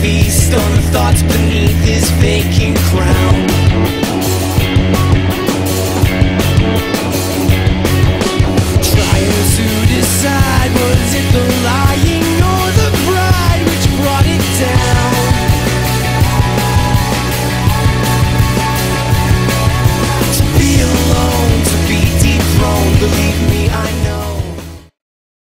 feast on the thoughts beneath his vacant crown.